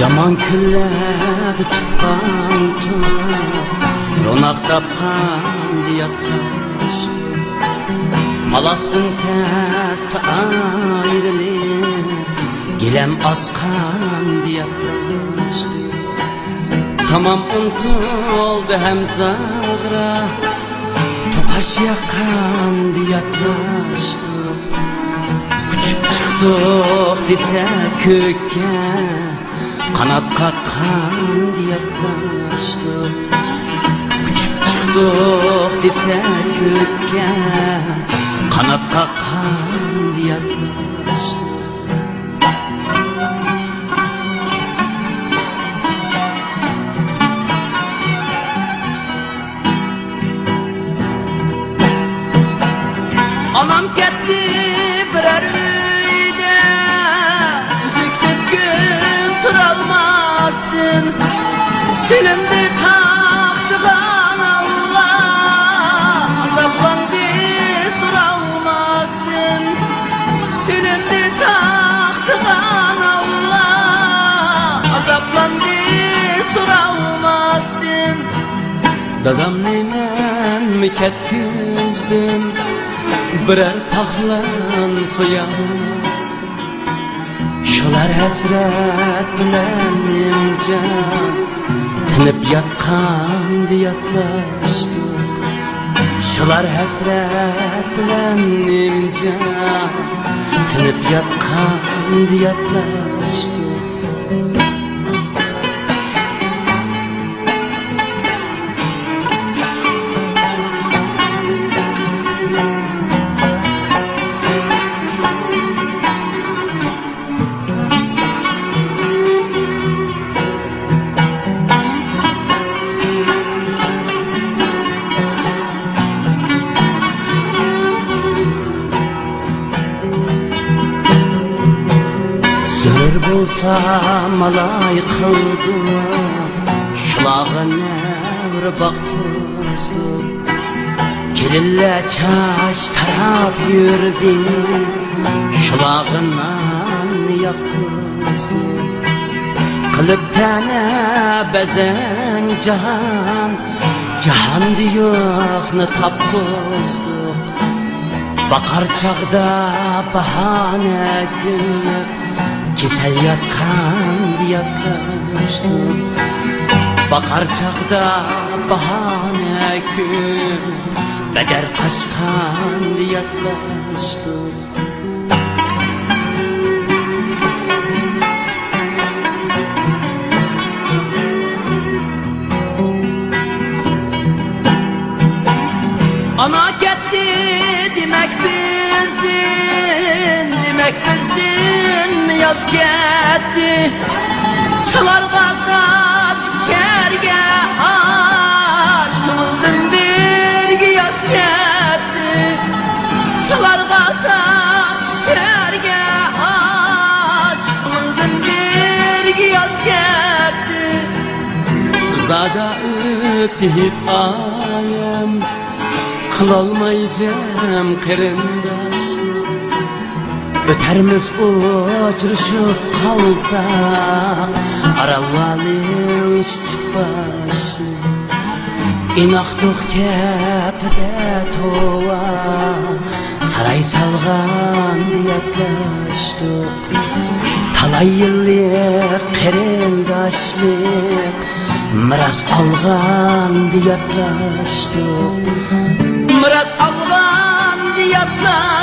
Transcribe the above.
Yaman küllerde tutkan Ronak tapkan diyatlaş Palastin test ayrılıp Gilem askan diyatlaş Tamam unutuldu hem zagra Topaş yakan diyatlaştı Küçük çıktık dese kökke Kanat kakkan diyatlaştı Küçük çıktık dese kökke Kanat diyatlaştı Anam Dadam neymen mi ketküzdüm birer paxlan soyamaz Şolar hasret bilen imcan Tinib yatqan diyatlaşdı Şolar hasret bilen imcan Tinib yatqan diyatlaşdı Zör bolsa malay kıldı Şulağı nevr bakpızdı Kelille çaş tarap yürdi Şulağından yappızdı Kılıp tane bezen cahan Cahan diyoqni tappızdı Bakar çağda bahane günlük Kesel yatkan diyatlaştım Bakar çağda bahane gün Beder kaçkan diyatlaştım Ana gitti demek bizdin Demek bizdin yaz gitti Zada ötüp ayem Kılalmayacağım kırındaş. Öterimiz uçuruşup kalsa Aralalım başlı. İnaqdıq kəpdə tova Saray salğan diyatlaşdıq Talay yıllık qerindaşlıq Miras alğan diyatlaşdıq Miras alğan diyatlaşdıq